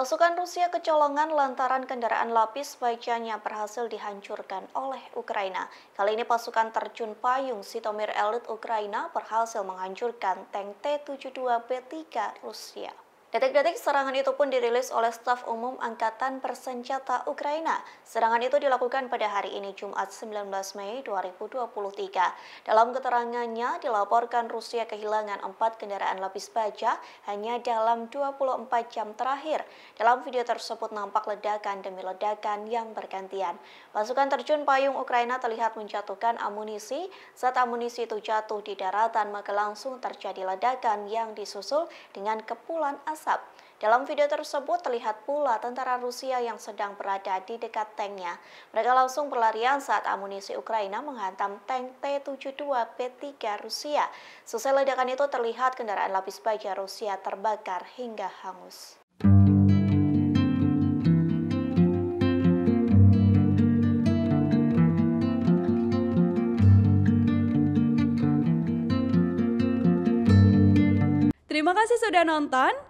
Pasukan Rusia kecolongan lantaran kendaraan lapis bajanya berhasil dihancurkan oleh Ukraina. Kali ini pasukan terjun payung Sitomir elit Ukraina berhasil menghancurkan tank T-72B3 Rusia. Detik-detik serangan itu pun dirilis oleh staf umum Angkatan Bersenjata Ukraina. Serangan itu dilakukan pada hari ini Jumat 19 Mei 2023. Dalam keterangannya dilaporkan Rusia kehilangan empat kendaraan lapis baja hanya dalam 24 jam terakhir. Dalam video tersebut nampak ledakan demi ledakan yang bergantian. Pasukan terjun payung Ukraina terlihat menjatuhkan amunisi. Saat amunisi itu jatuh di daratan maka langsung terjadi ledakan yang disusul dengan kepulan asap asap. Dalam video tersebut terlihat pula tentara Rusia yang sedang berada di dekat tanknya. Mereka langsung berlarian saat amunisi Ukraina menghantam tank T-72B3 Rusia. Selesai ledakan itu terlihat kendaraan lapis baja Rusia terbakar hingga hangus. Terima kasih sudah nonton.